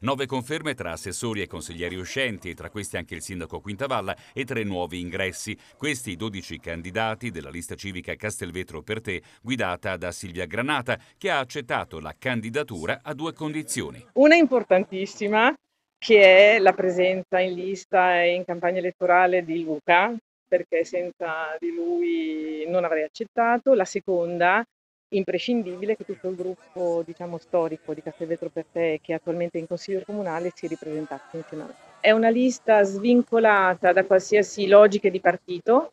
Nove conferme tra assessori e consiglieri uscenti, tra questi anche il sindaco Quintavalla, e tre nuovi ingressi. Questi i 12 candidati della lista civica Castelvetro per te, guidata da Silvia Granata, che ha accettato la candidatura a due condizioni. Una importantissima, che è la presenza in lista e in campagna elettorale di Luca, perché senza di lui non avrei accettato. La seconda imprescindibile che tutto il gruppo diciamo, storico di Castelvetro per te che è attualmente in consiglio comunale si ripresentasse insieme a me. È una lista svincolata da qualsiasi logiche di partito,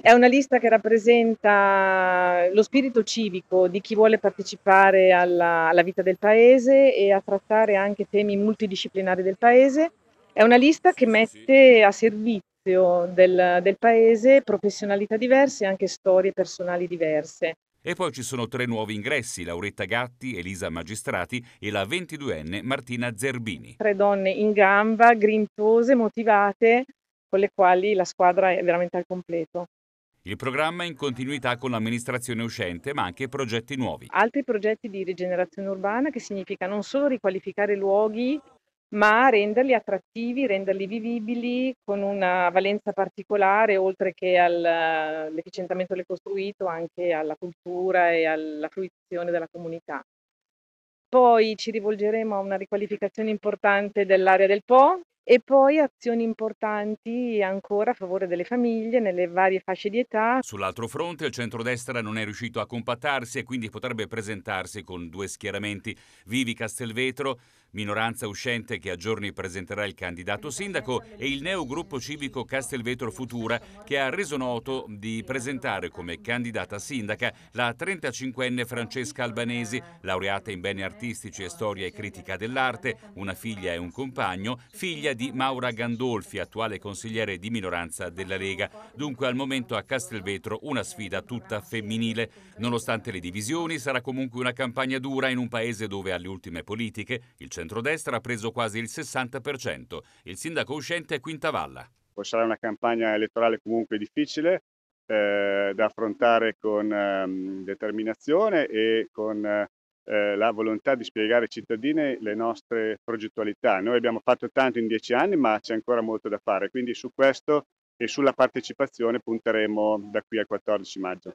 è una lista che rappresenta lo spirito civico di chi vuole partecipare alla, alla vita del paese e a trattare anche temi multidisciplinari del paese. È una lista che mette a servizio del, del paese professionalità diverse e anche storie personali diverse. E poi ci sono tre nuovi ingressi, Lauretta Gatti, Elisa Magistrati e la 22enne Martina Zerbini. Tre donne in gamba, grintose, motivate, con le quali la squadra è veramente al completo. Il programma è in continuità con l'amministrazione uscente, ma anche progetti nuovi. Altri progetti di rigenerazione urbana che significa non solo riqualificare luoghi ma renderli attrattivi, renderli vivibili con una valenza particolare, oltre che all'efficientamento del costruito, anche alla cultura e alla fruizione della comunità. Poi ci rivolgeremo a una riqualificazione importante dell'area del Po, e poi azioni importanti ancora a favore delle famiglie nelle varie fasce di età. Sull'altro fronte il centrodestra non è riuscito a compattarsi e quindi potrebbe presentarsi con due schieramenti. Vivi Castelvetro, minoranza uscente che a giorni presenterà il candidato sindaco, e il neogruppo civico Castelvetro Futura che ha reso noto di presentare come candidata sindaca la 35enne Francesca Albanesi, laureata in beni artistici e storia e critica dell'arte, una figlia e un compagno, figlia di Maura Gandolfi, attuale consigliere di minoranza della Lega. Dunque al momento a Castelvetro una sfida tutta femminile. Nonostante le divisioni sarà comunque una campagna dura in un paese dove alle ultime politiche il centrodestra ha preso quasi il 60%. Il sindaco uscente è Quintavalla. Sarà una campagna elettorale comunque difficile, eh, da affrontare con eh, determinazione e con eh, la volontà di spiegare ai cittadini le nostre progettualità. Noi abbiamo fatto tanto in dieci anni, ma c'è ancora molto da fare, quindi su questo e sulla partecipazione punteremo da qui al 14 maggio.